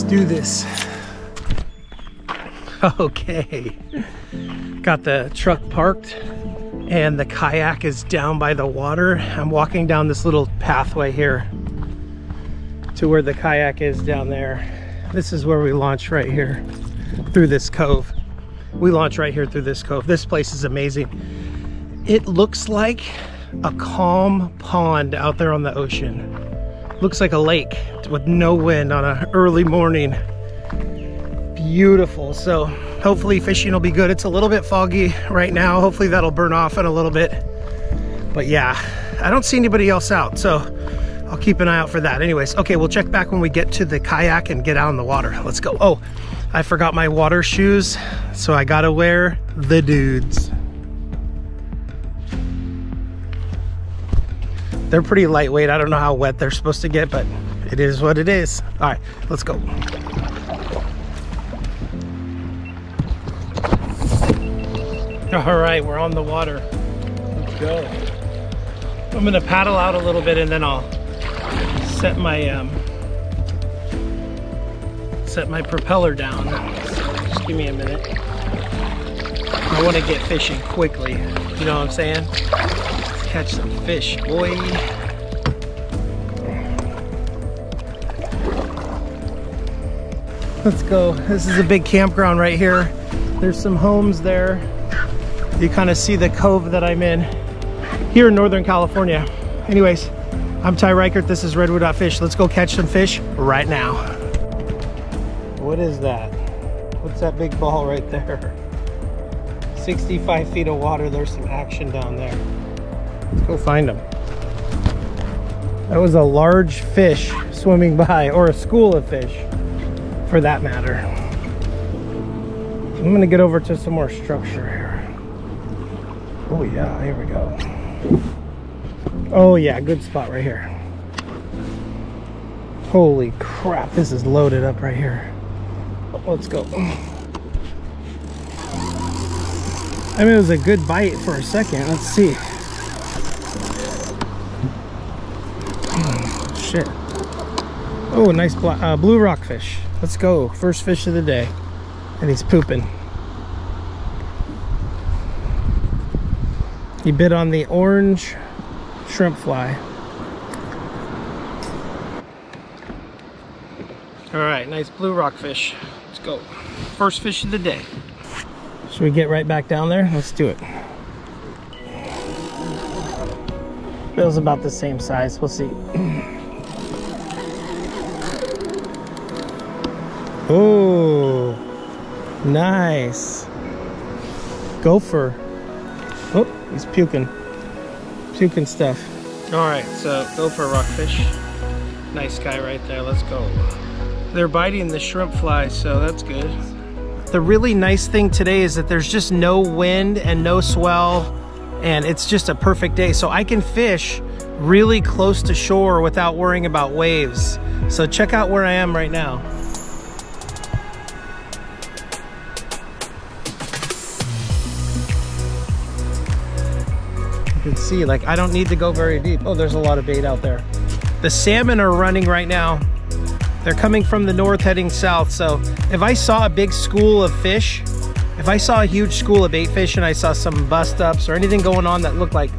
Let's do this. Okay. Got the truck parked and the kayak is down by the water. I'm walking down this little pathway here to where the kayak is down there. This is where we launch right here through this cove. We launch right here through this cove. This place is amazing. It looks like a calm pond out there on the ocean. Looks like a lake with no wind on an early morning. Beautiful. So hopefully fishing will be good. It's a little bit foggy right now. Hopefully that'll burn off in a little bit. But yeah, I don't see anybody else out. So I'll keep an eye out for that. Anyways, okay, we'll check back when we get to the kayak and get out in the water. Let's go. Oh, I forgot my water shoes. So I gotta wear the dudes. They're pretty lightweight. I don't know how wet they're supposed to get, but it is what it is. All right, let's go. All right, we're on the water. Let's go. I'm gonna paddle out a little bit and then I'll set my um, set my propeller down. Just give me a minute. I want to get fishing quickly. You know what I'm saying? Catch some fish, boy. Let's go. This is a big campground right here. There's some homes there. You kind of see the cove that I'm in here in Northern California. Anyways, I'm Ty Reichert. This is Redwood Fish. Let's go catch some fish right now. What is that? What's that big ball right there? 65 feet of water. There's some action down there. Let's go find them. That was a large fish swimming by, or a school of fish for that matter. I'm gonna get over to some more structure here. Oh yeah, here we go. Oh yeah, good spot right here. Holy crap, this is loaded up right here. Let's go. I mean, it was a good bite for a second. Let's see. Oh, shit. Oh, nice uh, blue rockfish. Let's go. First fish of the day. And he's pooping. He bit on the orange shrimp fly. All right, nice blue rockfish. Let's go. First fish of the day. Should we get right back down there? Let's do it. Bill's about the same size. We'll see. Oh, nice. Gopher. Oh, he's puking. Puking stuff. All right, so gopher rockfish. Nice guy right there. Let's go. They're biting the shrimp fly, so that's good. The really nice thing today is that there's just no wind and no swell, and it's just a perfect day. So I can fish really close to shore without worrying about waves. So check out where I am right now. See, like, I don't need to go very deep. Oh, there's a lot of bait out there. The salmon are running right now. They're coming from the north heading south. So if I saw a big school of fish, if I saw a huge school of bait fish and I saw some bust ups or anything going on that looked like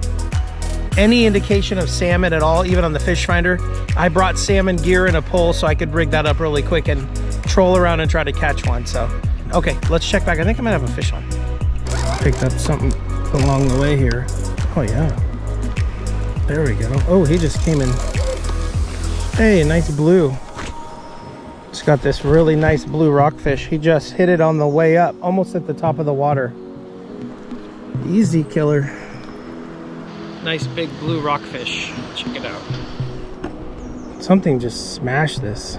any indication of salmon at all, even on the fish finder, I brought salmon gear and a pole so I could rig that up really quick and troll around and try to catch one. So, okay, let's check back. I think I might have a fish on. Picked up something along the way here. Oh yeah. There we go. Oh, he just came in. Hey, nice blue. Just got this really nice blue rockfish. He just hit it on the way up, almost at the top of the water. Easy killer. Nice big blue rockfish. Check it out. Something just smashed this.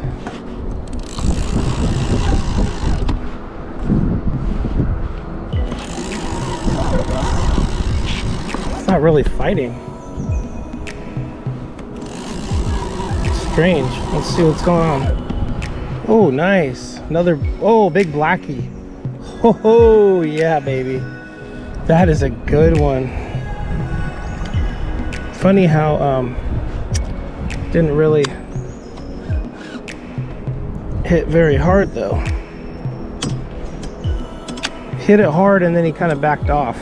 It's not really fighting. Strange. Let's see what's going on. Oh, nice. Another, oh, big blackie. Oh, yeah, baby. That is a good one. Funny how, um, didn't really hit very hard though. Hit it hard and then he kind of backed off.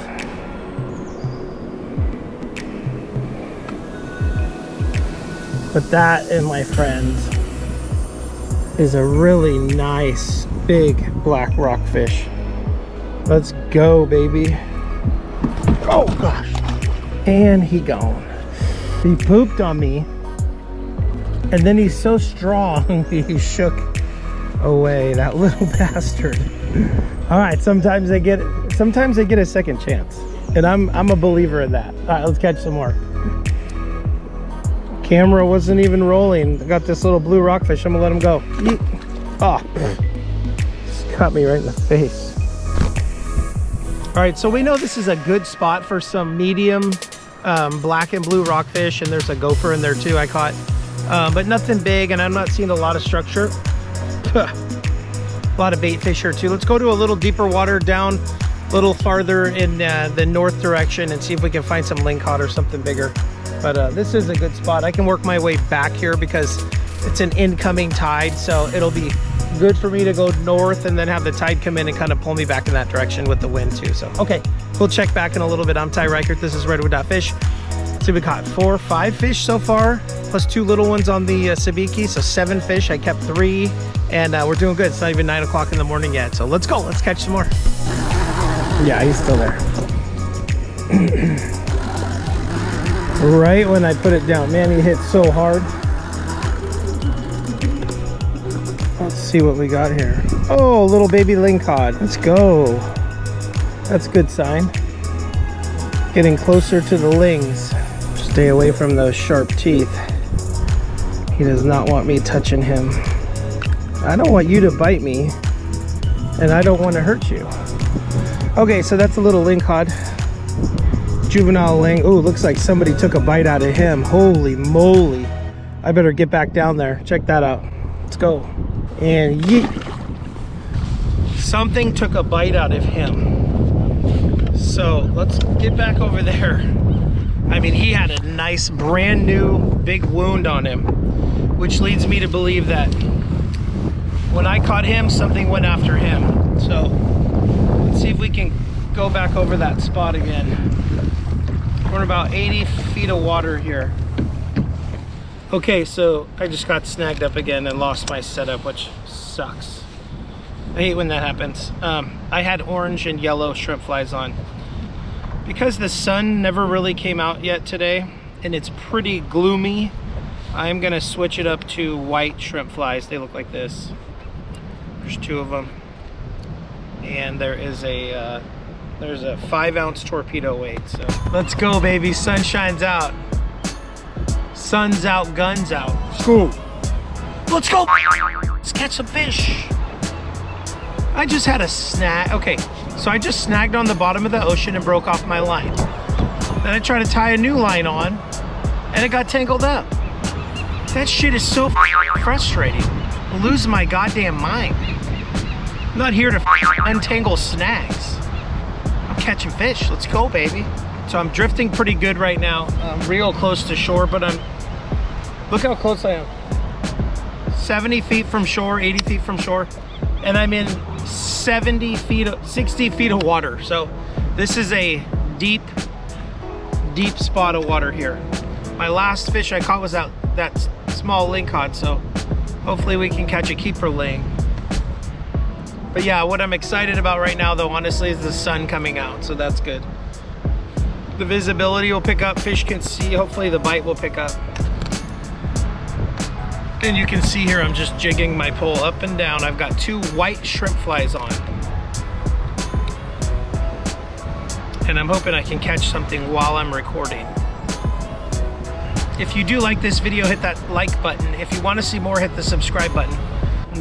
But that, and my friends, is a really nice big black rockfish. Let's go, baby. Oh gosh. And he gone. He pooped on me. And then he's so strong, he shook away that little bastard. All right, sometimes they get sometimes they get a second chance. And I'm I'm a believer in that. All right, let's catch some more. Camera wasn't even rolling. I got this little blue rockfish. I'm gonna let him go. Oh, just cut me right in the face. All right, so we know this is a good spot for some medium um, black and blue rockfish, and there's a gopher in there too I caught. Um, but nothing big, and I'm not seeing a lot of structure. a lot of bait fish here too. Let's go to a little deeper water down a little farther in uh, the north direction and see if we can find some lingcod or something bigger. But uh, this is a good spot. I can work my way back here because it's an incoming tide, so it'll be good for me to go north and then have the tide come in and kind of pull me back in that direction with the wind too. So, okay, we'll check back in a little bit. I'm Ty Reichert. This is Redwood.fish. So we caught four, five fish so far, plus two little ones on the uh, sabiki. So seven fish. I kept three, and uh, we're doing good. It's not even nine o'clock in the morning yet. So let's go. Let's catch some more. Yeah, he's still there. right when I put it down. Man, he hit so hard. Let's see what we got here. Oh, little baby lingcod. Let's go. That's a good sign. Getting closer to the lings. Stay away from those sharp teeth. He does not want me touching him. I don't want you to bite me, and I don't want to hurt you. Okay, so that's a little lingcod. Juvenile ling. Oh, looks like somebody took a bite out of him. Holy moly. I better get back down there. Check that out. Let's go. And yeet. Something took a bite out of him. So let's get back over there. I mean, he had a nice brand new big wound on him, which leads me to believe that when I caught him, something went after him. So let's see if we can go back over that spot again. We're about 80 feet of water here. Okay, so I just got snagged up again and lost my setup, which sucks. I hate when that happens. Um, I had orange and yellow shrimp flies on. Because the sun never really came out yet today, and it's pretty gloomy, I'm gonna switch it up to white shrimp flies. They look like this. There's two of them. And there is a uh, there's a five ounce torpedo weight. So let's go, baby. Sun shines out. Sun's out, guns out. Let's. Let's go. Let's catch some fish. I just had a snag. Okay, so I just snagged on the bottom of the ocean and broke off my line. Then I tried to tie a new line on and it got tangled up. That shit is so frustrating. I lose my goddamn mind. I'm not here to untangle snags catching fish. Let's go, baby. So I'm drifting pretty good right now. I'm real close to shore, but I'm, look how close I am. 70 feet from shore, 80 feet from shore, and I'm in 70 feet, 60 feet of water. So this is a deep, deep spot of water here. My last fish I caught was that, that small lingcod, so hopefully we can catch a keeper ling. But yeah, what I'm excited about right now though, honestly, is the sun coming out, so that's good. The visibility will pick up, fish can see, hopefully the bite will pick up. And you can see here, I'm just jigging my pole up and down. I've got two white shrimp flies on. And I'm hoping I can catch something while I'm recording. If you do like this video, hit that like button. If you want to see more, hit the subscribe button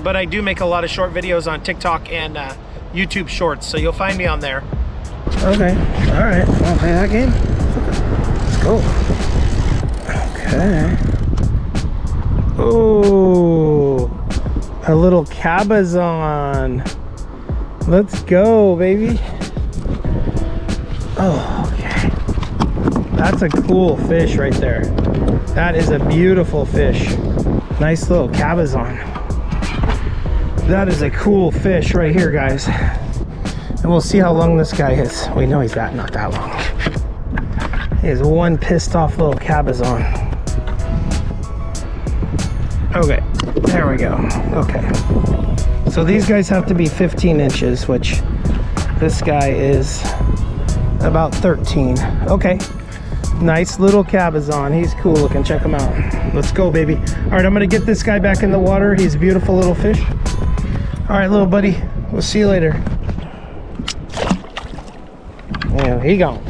but I do make a lot of short videos on TikTok and uh, YouTube Shorts, so you'll find me on there. Okay, all right, play that game? Let's go. Okay. Oh, a little cabezon. Let's go, baby. Oh, okay. That's a cool fish right there. That is a beautiful fish. Nice little cabezon. That is a cool fish right here, guys. And we'll see how long this guy is. We know he's that not that long. He is one pissed off little cabezon. Okay, there we go. Okay. So these guys have to be 15 inches, which this guy is about 13. Okay. Nice little cabezon. He's cool looking. Check him out. Let's go, baby. All right, I'm to get this guy back in the water. He's a beautiful little fish. All right, little buddy. We'll see you later. Yeah, he gone.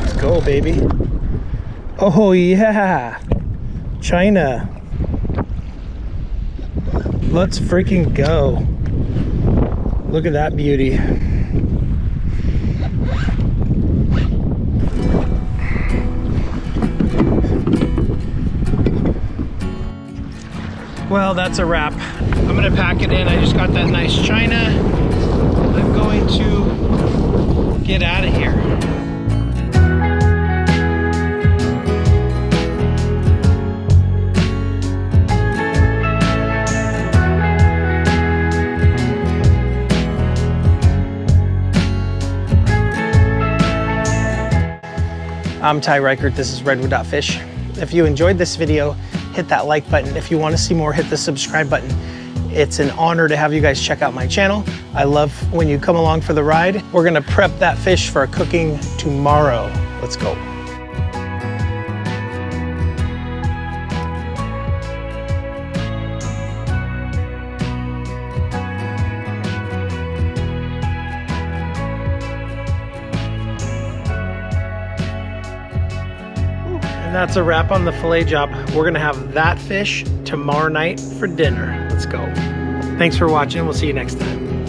Let's go, baby. Oh, yeah. China. Let's freaking go. Look at that beauty. Well, that's a wrap. I'm gonna pack it in. I just got that nice china. I'm going to get out of here. I'm Ty Reichert, this is Redwood.fish. If you enjoyed this video, hit that like button. If you wanna see more, hit the subscribe button. It's an honor to have you guys check out my channel. I love when you come along for the ride. We're gonna prep that fish for cooking tomorrow. Let's go. And that's a wrap on the filet job. We're gonna have that fish tomorrow night for dinner. Let's go. Thanks for watching. We'll see you next time.